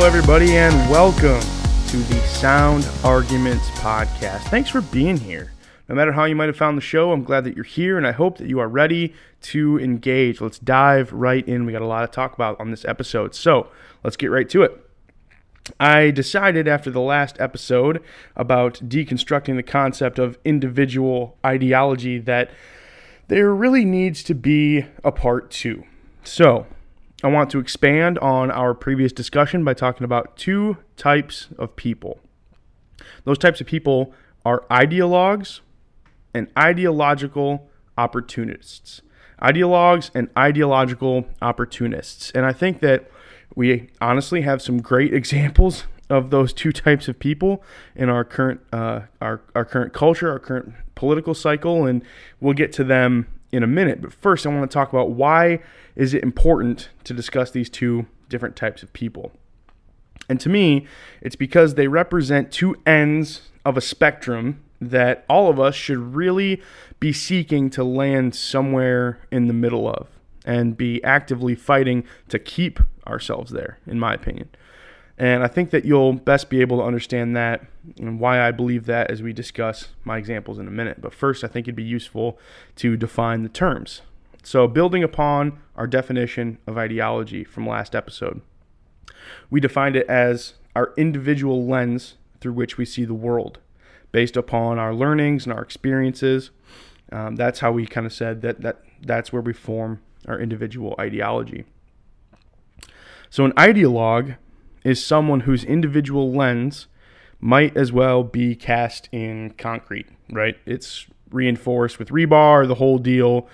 Hello, everybody, and welcome to the Sound Arguments Podcast. Thanks for being here. No matter how you might have found the show, I'm glad that you're here, and I hope that you are ready to engage. Let's dive right in. We got a lot to talk about on this episode, so let's get right to it. I decided after the last episode about deconstructing the concept of individual ideology that there really needs to be a part two. So, I want to expand on our previous discussion by talking about two types of people. Those types of people are ideologues and ideological opportunists. Ideologues and ideological opportunists. And I think that we honestly have some great examples of those two types of people in our current uh, our, our current culture, our current political cycle, and we'll get to them in a minute. But first, I want to talk about why is it important to discuss these two different types of people. And to me, it's because they represent two ends of a spectrum that all of us should really be seeking to land somewhere in the middle of and be actively fighting to keep ourselves there, in my opinion. And I think that you'll best be able to understand that and why I believe that as we discuss my examples in a minute. But first, I think it'd be useful to define the terms. So, building upon our definition of ideology from last episode, we defined it as our individual lens through which we see the world, based upon our learnings and our experiences. Um, that's how we kind of said that, that that's where we form our individual ideology. So, an ideologue is someone whose individual lens might as well be cast in concrete, right? It's reinforced with rebar, the whole deal,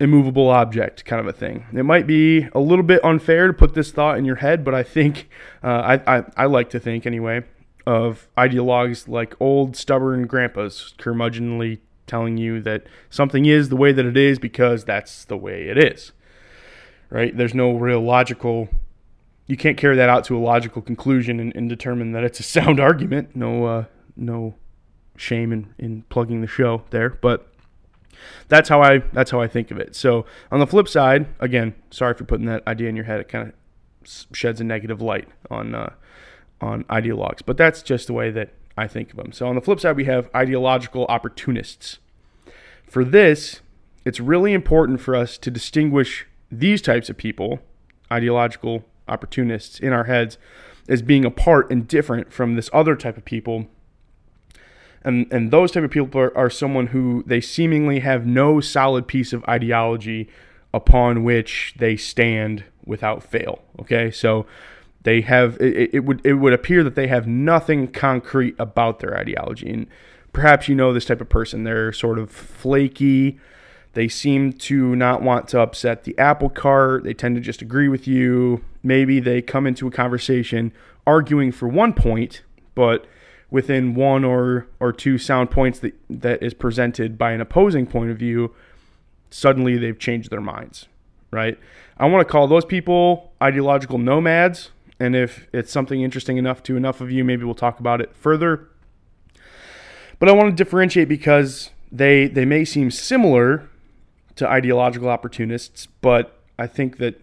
immovable object kind of a thing. It might be a little bit unfair to put this thought in your head, but I think, uh, I, I, I like to think anyway, of ideologues like old stubborn grandpas curmudgeonly telling you that something is the way that it is because that's the way it is. Right? There's no real logical you can't carry that out to a logical conclusion and, and determine that it's a sound argument. No, uh, no shame in, in plugging the show there, but that's how I that's how I think of it. So on the flip side, again, sorry for putting that idea in your head. It kind of sheds a negative light on uh, on ideologues, but that's just the way that I think of them. So on the flip side, we have ideological opportunists. For this, it's really important for us to distinguish these types of people, ideological opportunists in our heads as being apart and different from this other type of people. And, and those type of people are, are someone who they seemingly have no solid piece of ideology upon which they stand without fail. Okay, so they have it, it, would it would appear that they have nothing concrete about their ideology, and perhaps you know this type of person. They're sort of flaky. They seem to not want to upset the apple cart. They tend to just agree with you. Maybe they come into a conversation arguing for one point, but within one or, or two sound points that, that is presented by an opposing point of view, suddenly they've changed their minds, right? I want to call those people ideological nomads. And if it's something interesting enough to enough of you, maybe we'll talk about it further. But I want to differentiate because they they may seem similar to ideological opportunists, but I think that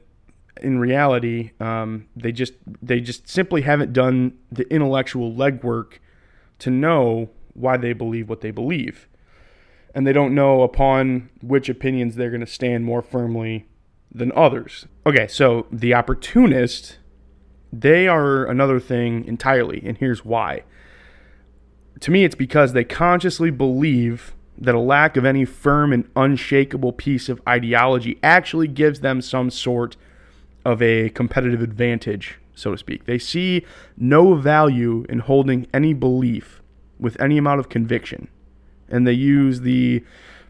in reality, um, they just they just simply haven't done the intellectual legwork to know why they believe what they believe, and they don't know upon which opinions they're going to stand more firmly than others. Okay, so the opportunist, they are another thing entirely, and here's why. To me, it's because they consciously believe that a lack of any firm and unshakable piece of ideology actually gives them some sort of a competitive advantage, so to speak. They see no value in holding any belief with any amount of conviction, and they use the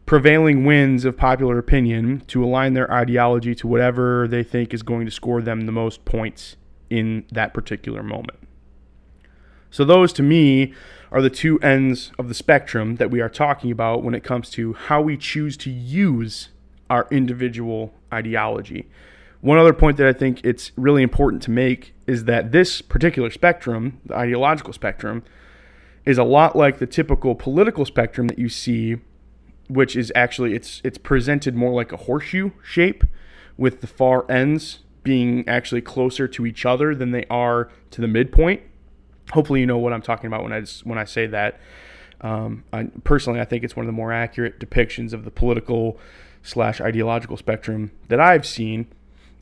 prevailing winds of popular opinion to align their ideology to whatever they think is going to score them the most points in that particular moment. So, those to me are the two ends of the spectrum that we are talking about when it comes to how we choose to use our individual ideology. One other point that I think it's really important to make is that this particular spectrum, the ideological spectrum, is a lot like the typical political spectrum that you see, which is actually it's it's presented more like a horseshoe shape with the far ends being actually closer to each other than they are to the midpoint. Hopefully, you know what I'm talking about when I when I say that. Um, I, personally, I think it's one of the more accurate depictions of the political slash ideological spectrum that I've seen.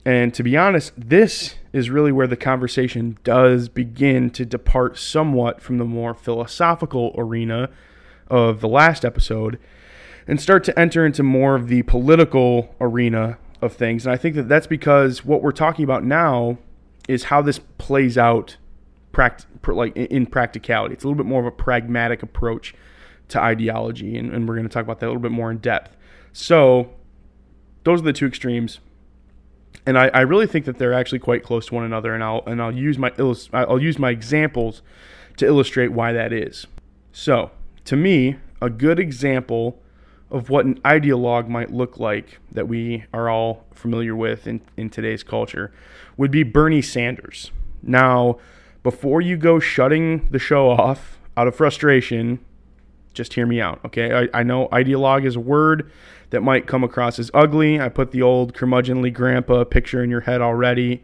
And to be honest, this is really where the conversation does begin to depart somewhat from the more philosophical arena of the last episode and start to enter into more of the political arena of things. And I think that that's because what we're talking about now is how this plays out pract- like in practicality. It's a little bit more of a pragmatic approach to ideology, and, and we're going to talk about that a little bit more in depth. So, those are the two extremes, and I, I really think that they're actually quite close to one another. And I'll and I'll use my I'll use my examples to illustrate why that is. So, to me, a good example of what an ideologue might look like that we are all familiar with in, in today's culture would be Bernie Sanders. Now, before you go shutting the show off out of frustration, just hear me out, okay? I, I know ideologue is a word that might come across as ugly. I put the old curmudgeonly grandpa picture in your head already.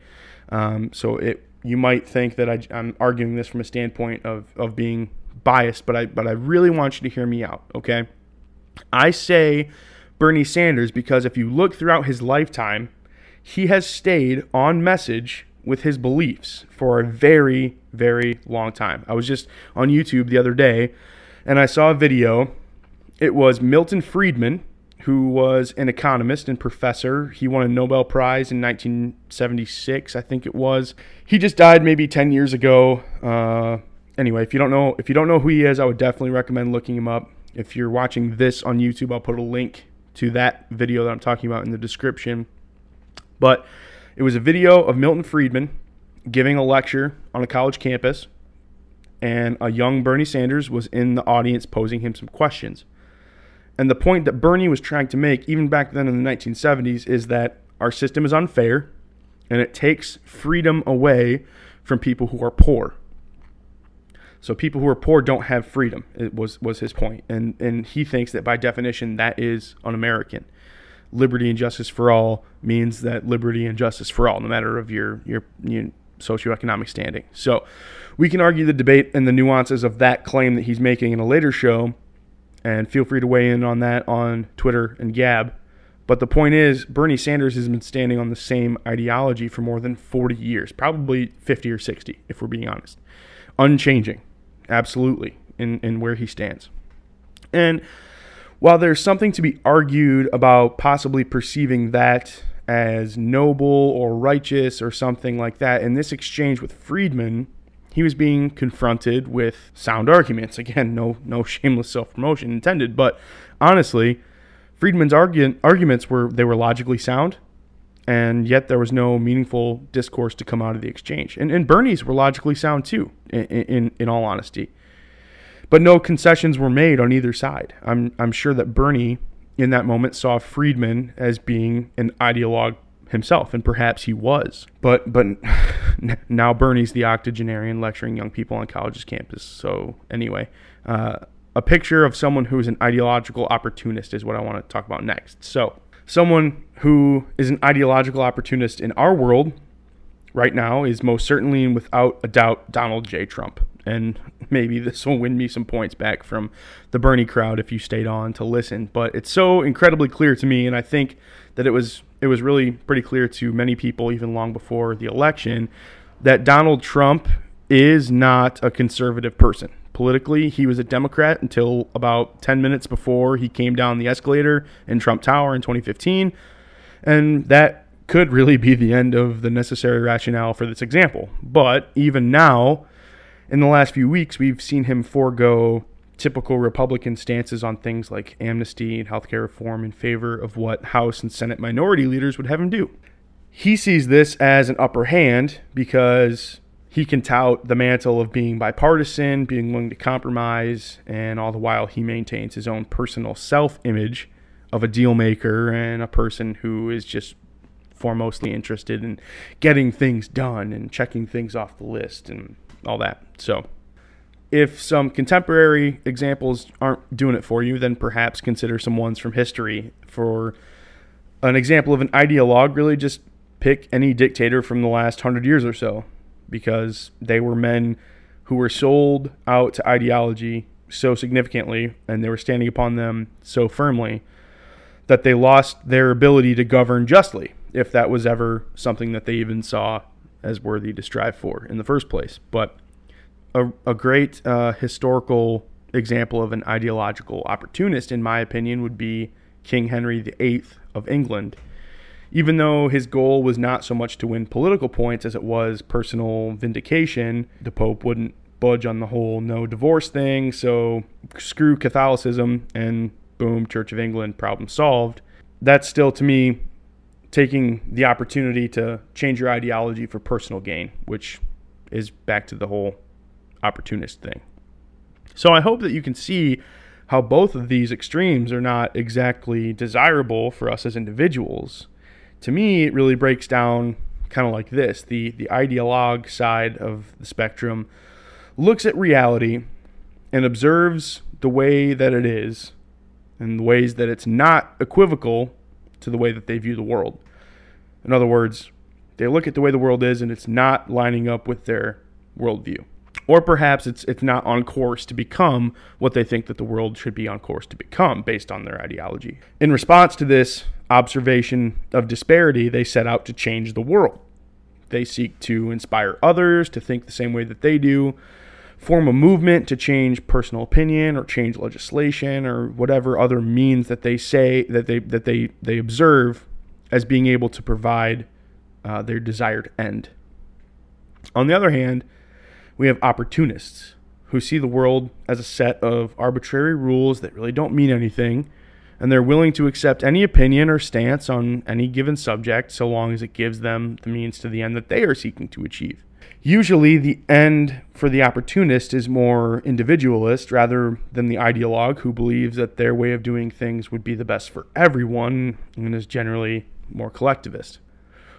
Um, so it you might think that I, am arguing this from a standpoint of, of being biased, but I but I really want you to hear me out, okay? I say Bernie Sanders because if you look throughout his lifetime, he has stayed on message with his beliefs for a very, very long time. I was just on YouTube the other day and I saw a video. It was Milton Friedman, who was an economist and professor. He won a Nobel Prize in 1976, I think it was. He just died maybe 10 years ago. Uh, anyway, if you don't know if you don't know who he is, I would definitely recommend looking him up. If you're watching this on YouTube, I'll put a link to that video that I'm talking about in the description. But it was a video of Milton Friedman giving a lecture on a college campus, and a young Bernie Sanders was in the audience posing him some questions. And the point that Bernie was trying to make, even back then in the 1970s, is that our system is unfair and it takes freedom away from people who are poor. So people who are poor don't have freedom. It was was his point, and and he thinks that by definition that is un-American. Liberty and justice for all means that liberty and justice for all, no matter of your your, your socioeconomic standing. So we can argue the debate and the nuances of that claim that he's making in a later show, and feel free to weigh in on that on Twitter and Gab. But the point is, Bernie Sanders has been standing on the same ideology for more than 40 years, probably 50 or 60, if we're being honest. Unchanging absolutely, in, in where he stands. And while there's something to be argued about possibly perceiving that as noble or righteous or something like that, in this exchange with Friedman, he was being confronted with sound arguments. Again, no no shameless self promotion intended, but honestly, Friedman's argu- arguments were they were logically sound, and yet there was no meaningful discourse to come out of the exchange. And, and Bernie's were logically sound too, in, in, in all honesty. But no concessions were made on either side. I'm, I'm sure that Bernie, in that moment, saw Friedman as being an ideologue himself, and perhaps he was. But but now Bernie's the octogenarian lecturing young people on college's campus. So anyway, uh, a picture of someone who is an ideological opportunist is what I want to talk about next. So someone who is an ideological opportunist in our world right now is most certainly and without a doubt Donald J. Trump. And maybe this will win me some points back from the Bernie crowd if you stayed on to listen. But it's so incredibly clear to me, and I think that it was it was really pretty clear to many people even long before the election that Donald Trump is not a conservative person politically. He was a Democrat until about 10 minutes before he came down the escalator in Trump Tower in 2015. And that could really be the end of the necessary rationale for this example. But even now, in the last few weeks, we've seen him forego typical Republican stances on things like amnesty and healthcare reform in favor of what House and Senate minority leaders would have him do. He sees this as an upper hand because he can tout the mantle of being bipartisan, being willing to compromise, and all the while he maintains his own personal self image of a deal maker and a person who is just foremostly interested in getting things done and checking things off the list and all that. So, if some contemporary examples aren't doing it for you, then perhaps consider some ones from history. For an example of an ideologue, really just pick any dictator from the last hundred years or so because they were men who were sold out to ideology so significantly and they were standing upon them so firmly that they lost their ability to govern justly, if that was ever something that they even saw as worthy to strive for in the first place. But a, a great uh, historical example of an ideological opportunist, in my opinion, would be King Henry VIII of England. Even though his goal was not so much to win political points as it was personal vindication, the Pope wouldn't budge on the whole no divorce thing, so screw Catholicism and boom, Church of England, problem solved. That's still, to me, taking the opportunity to change your ideology for personal gain, which is back to the whole opportunist thing. So I hope that you can see how both of these extremes are not exactly desirable for us as individuals. To me, it really breaks down kind of like this the, the ideologue side of the spectrum looks at reality and observes the way that it is and the ways that it's not equivocal to the way that they view the world. In other words, they look at the way the world is and it's not lining up with their worldview. Or perhaps it's it's not on course to become what they think that the world should be on course to become based on their ideology. In response to this observation of disparity, they set out to change the world. They seek to inspire others to think the same way that they do, form a movement to change personal opinion or change legislation or whatever other means that they say that they that they they observe as being able to provide uh, their desired end. On the other hand, we have opportunists who see the world as a set of arbitrary rules that really don't mean anything, and they're willing to accept any opinion or stance on any given subject so long as it gives them the means to the end that they are seeking to achieve. Usually, the end for the opportunist is more individualist rather than the ideologue who believes that their way of doing things would be the best for everyone and is generally more collectivist.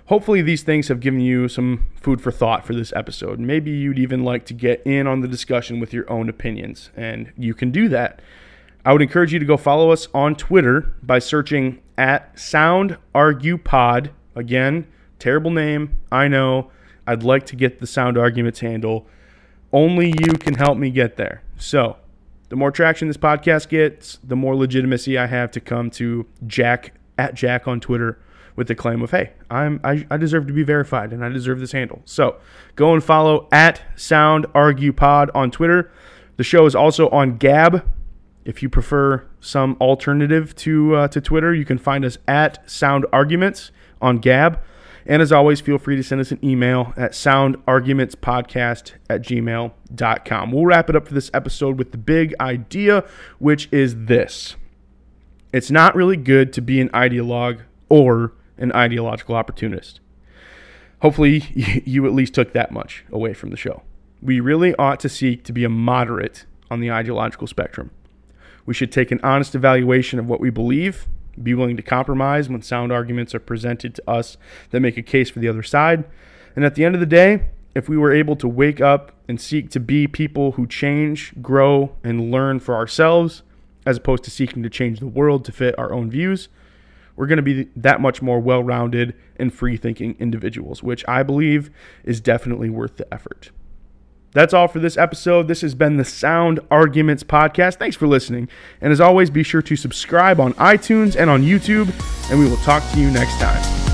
Hopefully, these things have given you some food for thought for this episode. Maybe you'd even like to get in on the discussion with your own opinions, and you can do that. I would encourage you to go follow us on Twitter by searching at Sound Argue Pod. Again, terrible name, I know I'd like to get the sound arguments handle. Only you can help me get there. So, the more traction this podcast gets, the more legitimacy I have to come to Jack at Jack on Twitter with the claim of, hey, I'm I, I deserve to be verified and I deserve this handle. So go and follow at Sound Argue Pod on Twitter. The show is also on Gab. If you prefer some alternative to uh, to Twitter, you can find us at Sound Arguments on Gab. And as always, feel free to send us an email at soundargumentspodcast at gmail.com. We'll wrap it up for this episode with the big idea, which is this it's not really good to be an ideologue or an ideological opportunist. Hopefully, you at least took that much away from the show. We really ought to seek to be a moderate on the ideological spectrum. We should take an honest evaluation of what we believe be willing to compromise when sound arguments are presented to us that make a case for the other side. And at the end of the day, if we were able to wake up and seek to be people who change, grow, and learn for ourselves, as opposed to seeking to change the world to fit our own views, we're going to be that much more well rounded and free thinking individuals, which I believe is definitely worth the effort. That's all for this episode. This has been the Sound Arguments Podcast. Thanks for listening. And as always, be sure to subscribe on iTunes and on YouTube, and we will talk to you next time.